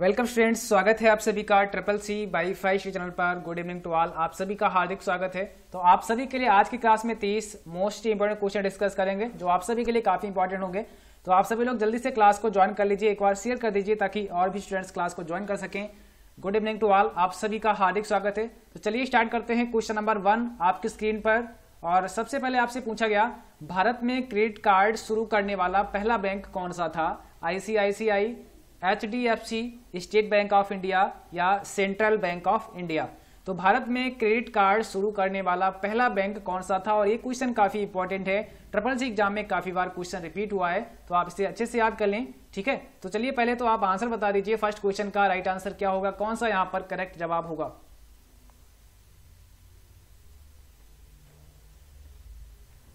Welcome students, स्वागत है आप सभी का triple C by five Shri channel पर। Good evening to all. आप सभी का हार्दिक स्वागत है। तो आप सभी के लिए आज की क्लास में तीस मोस्ट इंपोर्टेंट क्वेश्चन डिस्कस करेंगे, जो आप सभी के लिए काफ़ी इंपॉर्टेंट होंगे। तो आप सभी लोग जल्दी से क्लास को ज्वाइन कर लीजिए, एक बार शेयर कर दीजिए, ताकि और भी स्टूडेंट्स क्लास को ज्वाइन कर सकें। Good evening to all. आप सभी का हार्दिक स्वागत है। तो चलिए स्टार्ट करते हैं क्वेश्चन नंबर वन आपकी स्क्रीन पर। और सबसे पहले आपसे पूछा गया, भारत में क्रेडिट कार्ड शुरू करने वाला पहला बैंक कौन सा था? ICICI H D F C State Bank of India या सेंट्रल बैंक ऑफ़ इंडिया तो भारत में क्रेडिट कार्ड शुरू करने वाला पहला बैंक कौन सा था? और ये क्वेश्चन काफ़ी इंपॉर्टेंट है। ट्रिपल सी एग्ज़ाम में काफ़ी बार क्वेश्चन रिपीट हुआ है। तो आप इसे अच्छे से याद कर लें, ठीक है? तो चलिए पहले तो आप आंसर बता दीजिए। फ़र्स्ट क्वेश्चन का राइट आंसर क्या होगा? कौन सा यहाँ पर करेक्ट जवाब होगा?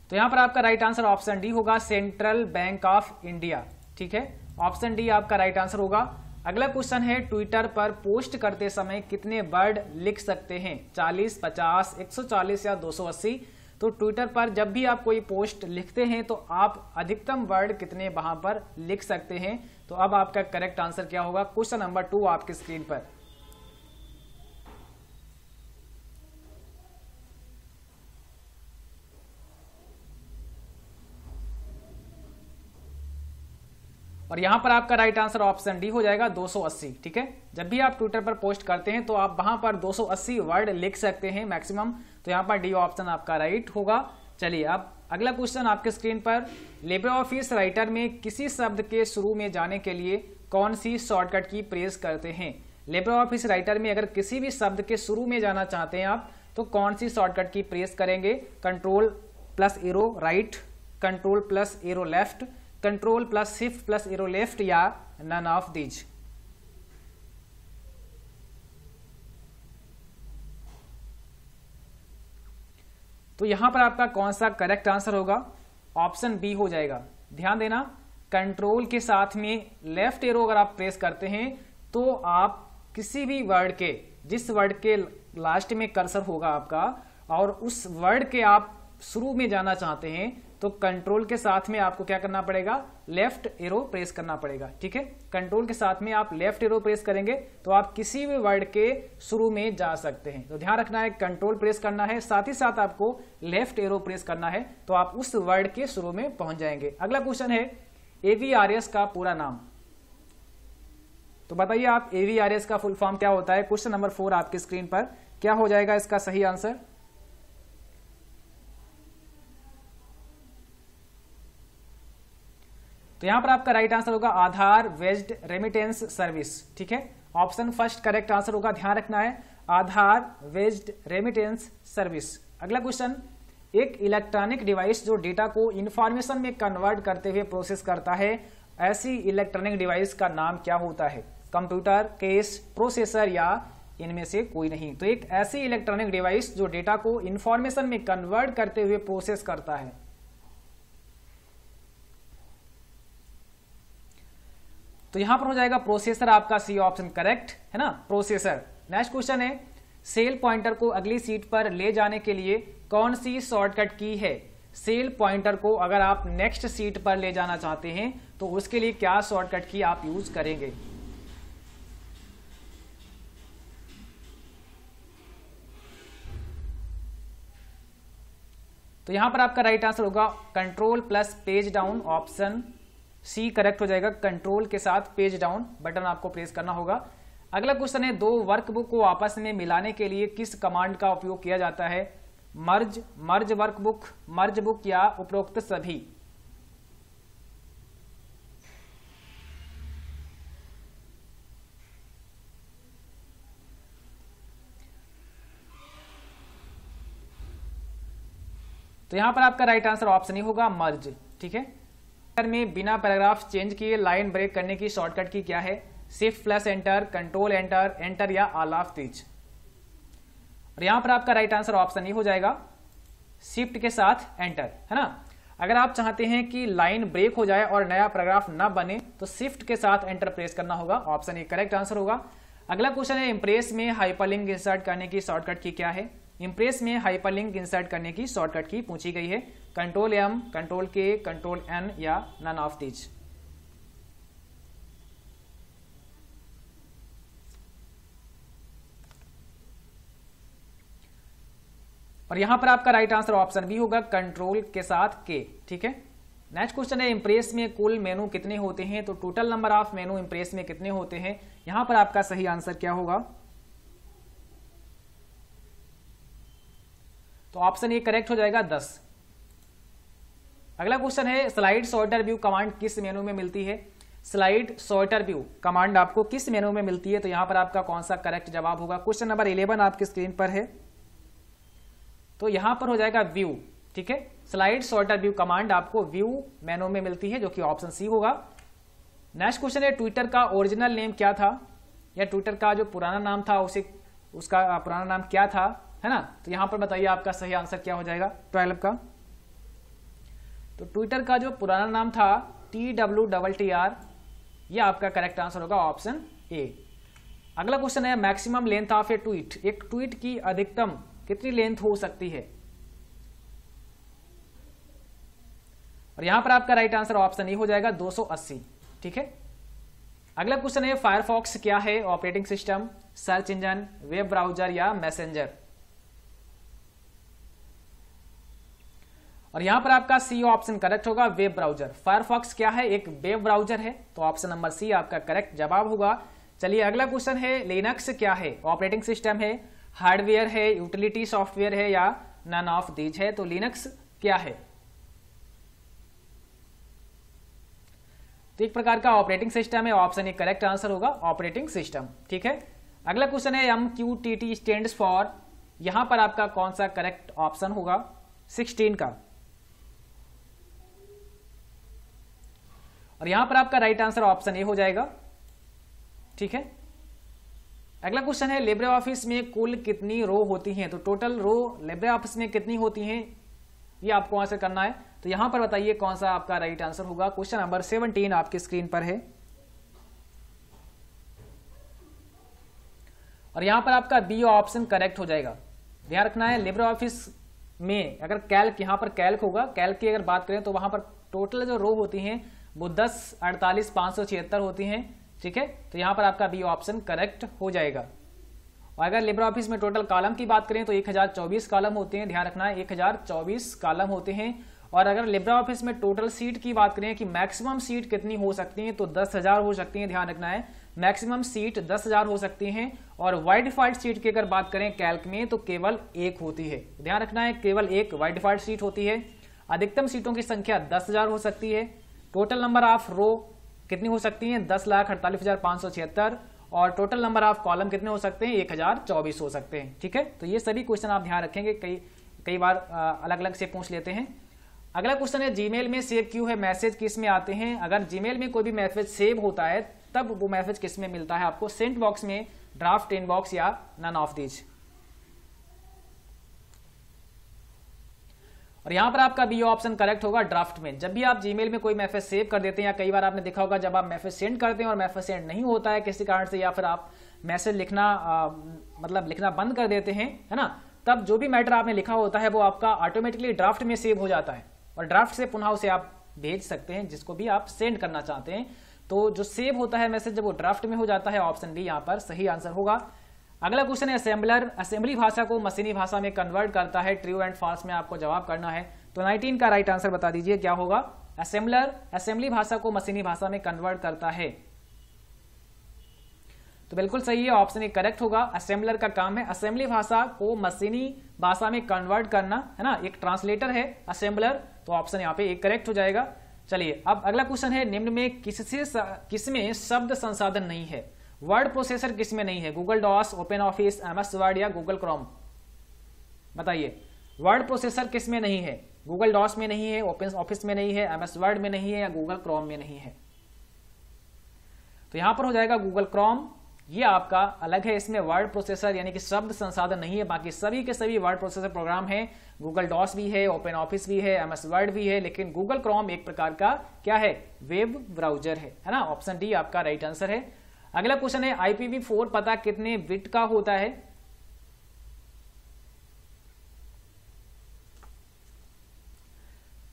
तो यहाँ पर आपका राइट आंसर ऑप्शन डी होगा सेंट्रल बैंक ऑफ़ इंडिया ठीक है? ऑप्शन डी आपका राइट आंसर होगा। अगला क्वेश्चन है ट्विटर पर पोस्ट करते समय कितने वर्ड लिख सकते हैं? 40, 50, 140 या 280 तो ट्विटर पर जब भी आप कोई पोस्ट लिखते हैं तो आप अधिकतम वर्ड कितने वहाँ पर लिख सकते हैं? तो अब आपका करेक्ट आंसर क्या होगा? क्वेश्चन नंबर टू आपकी स्क्रीन पर। और यहाँ पर आपका राइट आंसर ऑप्शन डी हो जाएगा 280 ठीक है? जब भी आप ट्विटर पर पोस्ट करते हैं तो आप वहाँ पर 280 वर्ड लिख सकते हैं मैक्सिमम तो यहाँ पर डी ऑप्शन आपका राइट होगा। चलिए, अब अगला क्वेश्चन आपके स्क्रीन पर। लेबर ऑफ़िस राइटर में किसी शब्द के शुरू में जाने के लिए कौन सी शॉर्टकट की प्रेस करते हैं? लेबर ऑफ़िस राइटर में अगर किसी भी शब्द के शुरू में जाना चाहते हैं आप तो कौन सी शॉर्टकट की प्रेस करेंगे? Control plus arrow right control plus arrow left control plus shift plus arrow left या नन ऑफ़ दीज तो यहाँ पर आपका कौन सा करेक्ट आंसर होगा? ऑप्शन बी हो जाएगा। ध्यान देना कंट्रोल के साथ में लेफ़्ट एरो अगर आप प्रेस करते हैं तो आप किसी भी वर्ड के, जिस वर्ड के लास्ट में कर्सर होगा आपका, और उस वर्ड के आप शुरू में जाना चाहते हैं तो कंट्रोल के साथ में आपको क्या करना पड़ेगा? लेफ़्ट एरो प्रेस करना पड़ेगा, ठीक है? कंट्रोल के साथ में आप लेफ़्ट एरो प्रेस करेंगे तो आप किसी भी वर्ड के शुरू में जा सकते हैं। तो ध्यान रखना है कंट्रोल प्रेस करना है, साथ ही साथ आपको लेफ़्ट एरो प्रेस करना है तो आप उस वर्ड के शुरू में पहुँच जाएँगे। अगला क्वेश्चन है एवीआरएस का पूरा नाम। तो बताइए आप एवीआरएस का फुल फॉर्म क्या होता है? क्वेश्चन नंबर फोर आपकी स्क्रीन पर। क्या हो जाएगा इसका सही आंसर तो यहाँ पर आपका राइट आंसर होगा आधार वेस्ड रेमिटेंस सर्विस ठीक है? ऑप्शन फ़र्स्ट करेक्ट आंसर होगा, ध्यान रखना है। आधार वेस्ड रेमिटेंस सर्विस अगला क्वेश्चन एक इलेक्ट्रॉनिक डिवाइस जो डेटा को इंफॉर्मेशन में कन्वर्ट करते हुए प्रोसेस करता है, ऐसी इलेक्ट्रॉनिक डिवाइस का नाम क्या होता है? कंप्यूटर केस प्रोसेसर या इनमें से कोई नहीं। तो एक ऐसी इलेक्ट्रॉनिक डिवाइस जो डेटा को इंफॉर्मेशन में कन्वर्ट करते हुए प्रोसेस करता है। तो यहाँ पर हो जाएगा प्रोसेसर आपका सी ऑप्शन करेक्ट है ना? प्रोसेसर नेक्स्ट क्वेश्चन है सेल पॉइंटर को अगली सीट पर ले जाने के लिए कौन सी शॉर्टकट की है? सेल पॉइंटर को अगर आप नेक्स्ट सीट पर ले जाना चाहते हैं तो उसके लिए क्या शॉर्टकट की आप यूज़ करेंगे? तो यहाँ पर आपका राइट आंसर होगा control plus page down option C correct हो जाएगा कंट्रोल के साथ पेज डाउन बटन आपको प्रेस करना होगा। अगला क्वेश्चन है, दो वर्कबुक को आपस में मिलाने के लिए किस कमांड का उपयोग किया जाता है? मर्ज मर्ज वर्कबुक मर्ज बुक या उपरोक्त सभी? तो यहाँ पर आपका राइट आंसर ऑप्शन ही होगा मर्ज ठीक है? में बिना पैराग्राफ चेंज किए लाइन ब्रेक करने की शॉर्टकट की क्या है? Shift plus enter control enter enter या ऑल ऑफ़ दीज और यहाँ पर आपका राइट आंसर ऑप्शन ये हो जाएगा शिफ्ट के साथ एंटर है ना? अगर आप चाहते हैं कि लाइन ब्रेक हो जाए और नया पैराग्राफ ना बने तो शिफ्ट के साथ एंटर प्रेस करना होगा ऑप्शन ए करेक्ट आंसर होगा। अगला क्वेश्चन है इंप्रेस में हाइपरलिंक इंसर्ट करने की शॉर्टकट की क्या है? इम्प्रेस में हाइपरलिंक इंसर्ट करने की शॉर्टकट की पूछी गई है। Control M control K control N या नन ऑफ़ दीज और यहाँ पर आपका राइट आंसर ऑप्शन भी होगा कंट्रोल के साथ के ठीक है? नेक्स्ट क्वेश्चन है इम्प्रेस में कुल मेनू कितने होते हैं? तो total number of menu Impress में कितने होते हैं? यहाँ पर आपका सही आंसर क्या होगा? तो ऑप्शन ए करेक्ट हो जाएगा दस। अगला क्वेश्चन है स्लाइड सॉर्टर व्यू कमांड किस मेनू में मिलती है? स्लाइड सॉर्टर व्यू कमांड आपको किस मेनू में मिलती है? तो यहाँ पर आपका कौन सा करेक्ट जवाब होगा? क्वेश्चन नंबर इलेवन आपकी स्क्रीन पर है। तो यहाँ पर हो जाएगा व्यू ठीक है? स्लाइड सॉर्टर व्यू कमांड आपको व्यू मेनू में मिलती है, जो कि ऑप्शन सी होगा। नेक्स्ट क्वेश्चन है ट्विटर का ओरिजिनल नेम क्या था? या ट्विटर का जो पुराना नाम था, उसे, उसका, पुराना नाम क्या था? है ना? तो यहाँ पर बताइए आपका सही आंसर क्या हो जाएगा? ट्वेल्व का। तो ट्विटर का जो पुराना नाम था T W double T R ये आपका करेक्ट आंसर होगा ऑप्शन ए अगला क्वेश्चन है maximum length of a tweet एक ट्वीट की अधिकतम कितनी लेंथ हो सकती है? और यहाँ पर आपका राइट आंसर ऑप्शन ए हो जाएगा 280 ठीक है? अगला क्वेश्चन है फायरफॉक्स क्या है operating system search engine web browser या मैसेंजर और यहाँ पर आपका सी ऑप्शन करेक्ट होगा वेब ब्राउज़र फायरफॉक्स क्या है? एक वेब ब्राउज़र है। तो ऑप्शन नंबर सी आपका करेक्ट जवाब होगा। चलिए, अगला क्वेश्चन है लिनक्स क्या है? ऑपरेटिंग सिस्टम है हार्डवेयर है यूटिलिटी सॉफ्टवेयर है या नन ऑफ़ दीज है? तो लिनक्स क्या है? तो एक प्रकार का ऑपरेटिंग सिस्टम है ऑप्शन एक करेक्ट आंसर होगा ऑपरेटिंग सिस्टम ठीक है? अगला क्वेश्चन है M Q T T stand for यहाँ पर आपका कौन सा करेक्ट ऑप्शन होगा? 16 का। और यहाँ पर आपका राइट आंसर ऑप्शन ए हो जाएगा। ठीक है? अगला क्वेश्चन है, लिब्रे ऑफ़िस में कुल कितनी रो होती हैं? तो टोटल रो लिब्रे ऑफ़िस में कितनी होती हैं? ये आपको आंसर करना है। तो यहाँ पर बताइए कौन सा आपका राइट आंसर होगा। क्वेश्चन नंबर 17 आपकी स्क्रीन पर है। और यहाँ पर आपका बी ऑप्शन करेक्ट हो जाएगा। ध्यान रखना है, लिब्रे ऑफ़िस में अगर कैल्क यहाँ पर कैल्क होगा। कैल्क की अगर बात करें तो वहाँ पर टोटल जो रो होती हैं वो दस, अड़तालीस, पाँच सौ छिहत्तर होती हैं, ठीक है? तो यहाँ पर आपका बी ऑप्शन करेक्ट हो जाएगा। और अगर लिब्रा ऑफ़िस में टोटल कॉलम की बात करें तो 1024 कॉलम होते हैं, ध्यान रखना है 1024 कॉलम होते हैं। और अगर लिब्रा ऑफ़िस में टोटल सीट की बात करें कि मैक्सिमम सीट कितनी हो सकती है तो दस हज़ार हो सकती है, ध्यान रखना है। मैक्सिमम सीट दस हज़ार हो सकती हैं। और वाइड सीट की अगर बात करें कैल्क में तो केवल एक होती है। ध्यान रखना है, केवल एक वाइड सीट होती है। अधिकतम सीटों की संख्या दस हज़ार हो सकती है। टोटल नंबर ऑफ़ रो कितनी हो सकती है? दस लाख अड़तालीस हज़ार पाँच सौ छिहत्तर। और टोटल नंबर ऑफ़ कॉलम कितने हो सकते हैं? एक हज़ार चौबीस हो सकते हैं। ठीक है? तो ये सभी क्वेश्चन आप ध्यान रखेंगे। कई कई बार अलग अलग से पूछ लेते हैं। अगला क्वेश्चन है जीमेल में सेव क्यों है मैसेज किसमें आते हैं? अगर जीमेल में कोई भी मैसेज सेव होता है, तब वो मैसेज किसमें मिलता है आपको? सेंट बॉक्स में ड्राफ्ट इनबॉक्स या नन ऑफ़ दीज और यहाँ पर आपका बी ऑप्शन करेक्ट होगा ड्राफ्ट में। जब भी आप जीमेल में कोई मैसेज सेव कर देते हैं या कई बार आपने देखा होगा जब आप मैसेज सेंड करते हैं और मैसेज सेंड नहीं होता है किसी कारण से या फिर आप मैसेज लिखना आ, मतलब लिखना बंद कर देते हैं है ना? तब जो भी मैटर आपने लिखा होता है वो आपका ऑटोमेटिकली ड्राफ्ट में सेव हो जाता है। और ड्राफ्ट से पुनः उसे आप भेज सकते हैं जिसको भी आप सेंड करना चाहते हैं। तो जो सेव होता है मैसेज जब वो ड्राफ्ट में हो जाता है ऑप्शन बी यहाँ पर सही आंसर होगा। अगला क्वेश्चन है असेंबलर असेंबली भाषा को मशीनी भाषा में कन्वर्ट करता है ट्रू एंड फॉल्स में आपको जवाब करना है। तो 19 का राइट आंसर बता दीजिए, क्या होगा? असेंबलर असेंबली भाषा को मशीनी भाषा में कन्वर्ट करता है। तो बिल्कुल सही है ऑप्शन ए करेक्ट होगा। असेंबलर का काम है असेंबली भाषा को मशीनी भाषा में कन्वर्ट करना, है ना? एक ट्रांसलेटर है असेंबलर तो ऑप्शन यहाँ पे एक करेक्ट हो जाएगा। चलिए, अब अगला क्वेश्चन है, निम्न में किससे किसमें शब्द संसाधन नहीं है? वर्ड प्रोसेसर किसमें नहीं है? Google Docs, open office MS Word या गूगल क्रोम बताइए। वर्ड प्रोसेसर किसमें नहीं है? गूगल डॉस में नहीं है, ओपन ऑफ़िस में नहीं है एमएस वर्ड में नहीं है या गूगल क्रोम में नहीं है? तो यहाँ पर हो जाएगा गूगल क्रोम ये आपका अलग है, इसमें वर्ड प्रोसेसर यानी कि शब्द संसाधन नहीं है, बाकी सभी के सभी वर्ड प्रोसेसर प्रोग्राम है। गूगल डॉस भी है, ओपन ऑफ़िस भी है एमएस वर्ड भी है, लेकिन गूगल क्रोम एक प्रकार का क्या है? वेब ब्राउज़र है है ना? ऑप्शन डी आपका राइट आंसर है। अगला क्वेश्चन है आईपीवी फोर पता कितने बिट का होता है?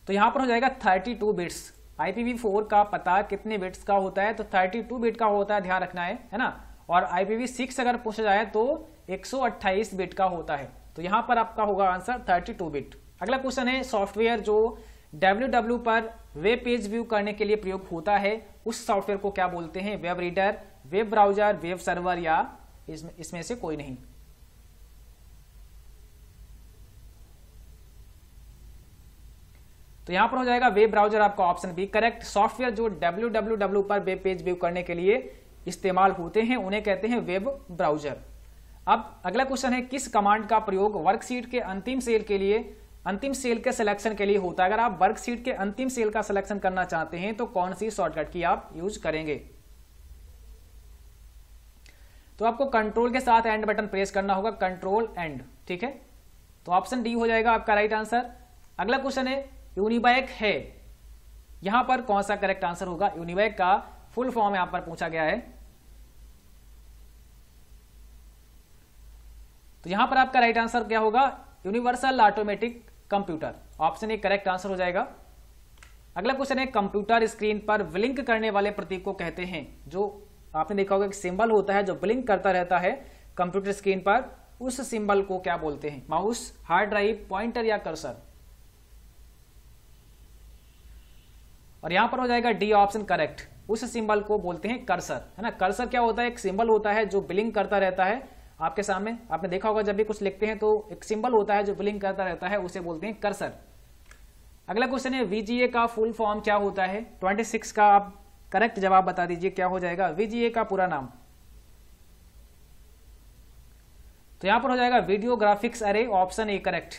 तो यहाँ पर हो जाएगा 32 बिट्स IPv4 का पता कितने बिट्स का होता है? तो 32 बिट का होता है, ध्यान रखना है है ना? और आईपीवी सिक्स अगर पूछा जाए तो 128 बिट का होता है। तो यहाँ पर आपका होगा आंसर 32 बिट अगला क्वेश्चन है, सॉफ्टवेयर जो डब्ल्यू पर वेब पेज व्यू करने के लिए प्रयोग होता है, उस सॉफ्टवेयर को क्या बोलते हैं? Web reader web browser, web server या इसमें इसमें से कोई नहीं। तो यहाँ पर हो जाएगा वेब ब्राउज़र आपका ऑप्शन बी करेक्ट। सॉफ्टवेयर जो डब्ल्यू पर वेब पेज व्यू करने के लिए इस्तेमाल होते हैं, उन्हें कहते हैं वेब ब्राउज़र। अब अगला क्वेश्चन है, किस कमांड का प्रयोग वर्कशीट के अंतिम सेल के लिए, अंतिम सेल के सिलेक्शन के लिए होता है? अगर आप वर्कशीट के अंतिम सेल का सिलेक्शन करना चाहते हैं तो कौन सी शॉर्टकट की आप यूज़ करेंगे? तो आपको कंट्रोल के साथ एंड बटन प्रेस करना होगा कंट्रोल एंड ठीक है? तो ऑप्शन डी हो जाएगा आपका राइट आंसर अगला क्वेश्चन है यूनिबैक है। यहाँ पर कौन सा करेक्ट आंसर होगा? यूनिबैक का फुल फॉर्म यहाँ पर पूछा गया है। तो यहाँ पर आपका राइट आंसर क्या होगा? Universal automatic computer option A correct answer हो जाएगा। अगला क्वेश्चन है कंप्यूटर स्क्रीन पर विलिंक करने वाले प्रतीक को कहते हैं, जो आपने देखा होगा एक सिंबल होता है जो ब्लिंक करता रहता है कंप्यूटर स्क्रीन पर, उस सिंबल को क्या बोलते हैं? माउस, हार्ड ड्राइव, पॉइंटर या कर्सर। और यहाँ पर हो जाएगा डी ऑप्शन करेक्ट। उस सिंबल को बोलते हैं कर्सर। है ना? कर्सर क्या होता है? एक सिंबल होता है जो ब्लिंक करता रहता है। आपके सामने आपने देखा होगा, जब भी कुछ लिखते हैं तो एक सिंबल होता है जो ब्लिंक करता रहता है, उसे बोलते हैं कर्सर। अगला क्वेश्चन है वीजीए का फुल फॉर्म क्या होता है? 26 का आप करेक्ट जवाब बता दीजिए, क्या हो जाएगा? वीजीए का पूरा नाम। तो यहाँ पर हो जाएगा वीडियो ग्राफिक्स अरे, ऑप्शन ए, करेक्ट।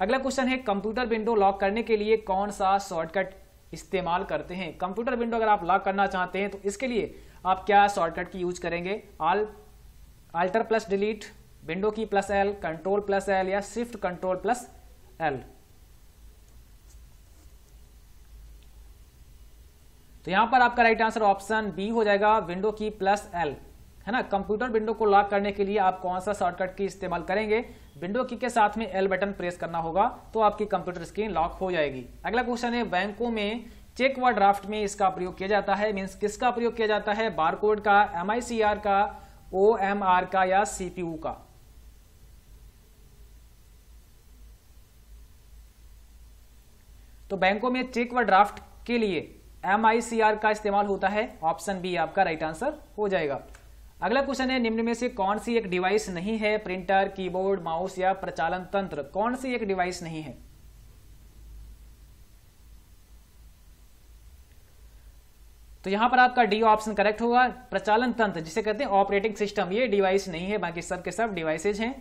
अगला क्वेश्चन है, कंप्यूटर विंडो लॉक करने के लिए कौन सा शॉर्टकट इस्तेमाल करते हैं? कंप्यूटर विंडो अगर आप लॉक करना चाहते हैं तो इसके लिए आप क्या शॉर्टकट की यूज़ करेंगे? All alter plus delete window key plus L control plus L या शिफ्ट कंट्रोल प्लस एल तो यहाँ पर आपका राइट आंसर ऑप्शन बी हो जाएगा विंडो की प्लस एल है ना? कंप्यूटर विंडो को लॉक करने के लिए आप कौन सा शॉर्टकट की इस्तेमाल करेंगे? विंडो की के साथ में एल बटन प्रेस करना होगा तो आपकी कंप्यूटर स्क्रीन लॉक हो जाएगी। अगला क्वेश्चन है बैंकों में चेक व ड्राफ्ट में इसका प्रयोग किया जाता है मीन्स किसका प्रयोग किया जाता है? बारकोड का एमआईसीआर का ओ एम आर का या सीपीयू का? तो बैंकों में चेक व ड्राफ्ट के लिए एमआईसीआर का इस्तेमाल होता है। ऑप्शन बी आपका राइट आंसर हो जाएगा। अगला क्वेश्चन है, निम्न में से कौन सी एक डिवाइस नहीं है? प्रिंटर कीबोर्ड माउस या प्रचालन तंत्र। कौन सी एक डिवाइस नहीं है? तो यहाँ पर आपका डी ऑप्शन करेक्ट होगा। प्रचालन तंत्र, जिसे कहते हैं ऑपरेटिंग सिस्टम ये डिवाइस नहीं है, बाकी सब के सब डिवाइसेज हैं।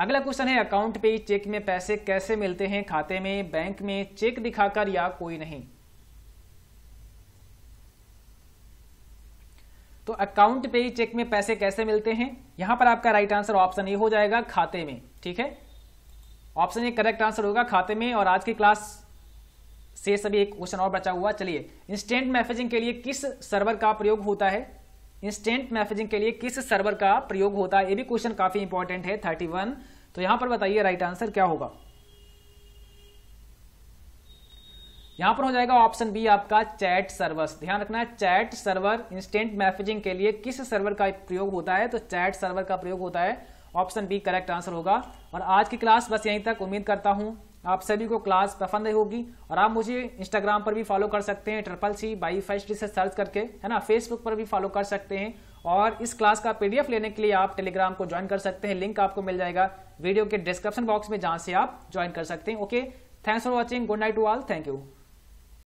अगला क्वेश्चन है अकाउंट पे चेक में पैसे कैसे मिलते हैं? खाते में बैंक में चेक दिखाकर या कोई नहीं? तो अकाउंट पे ही चेक में पैसे कैसे मिलते हैं? यहाँ पर आपका राइट आंसर ऑप्शन ए हो जाएगा, खाते में, ठीक है? ऑप्शन ए करेक्ट आंसर होगा खाते में, और आज की क्लास से सभी एक क्वेश्चन और बचा हुआ। चलिए इंस्टेंट मैसेजिंग के लिए किस सर्वर का प्रयोग होता है? इंस्टेंट मैसेजिंग के लिए किस सर्वर का प्रयोग होता है? ये भी क्वेश्चन काफ़ी इंपॉर्टेंट है थर्टी वन तो यहाँ पर बताइए राइट आंसर क्या होगा? यहाँ पर हो जाएगा ऑप्शन बी आपका चैट सर्वर। ध्यान रखना है, चैट सर्वर इंस्टेंट मैसेजिंग के लिए किस सर्वर का प्रयोग होता है? तो चैट सर्वर का प्रयोग होता है। ऑप्शन बी करेक्ट आंसर होगा। और आज की क्लास बस यहीं तक। उम्मीद करता हूँ आप सभी को क्लास पसंद होगी। और आप मुझे इंस्टाग्राम पर भी फॉलो कर सकते हैं ट्रिपल सी बाई फ़र्स्ट से सर्च करके, है ना? फेसबुक पर भी फॉलो कर सकते हैं। और इस क्लास का पीडीएफ लेने के लिए आप टेलीग्राम को ज्वाइन कर सकते हैं। लिंक आपको मिल जाएगा। वीडियो के डिस्क्रिप्शन बॉक्स में जहाँ से आप ज्वाइन कर सकते हैं। Okay thanks for watching good night to all thank you